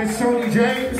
name is Tony James,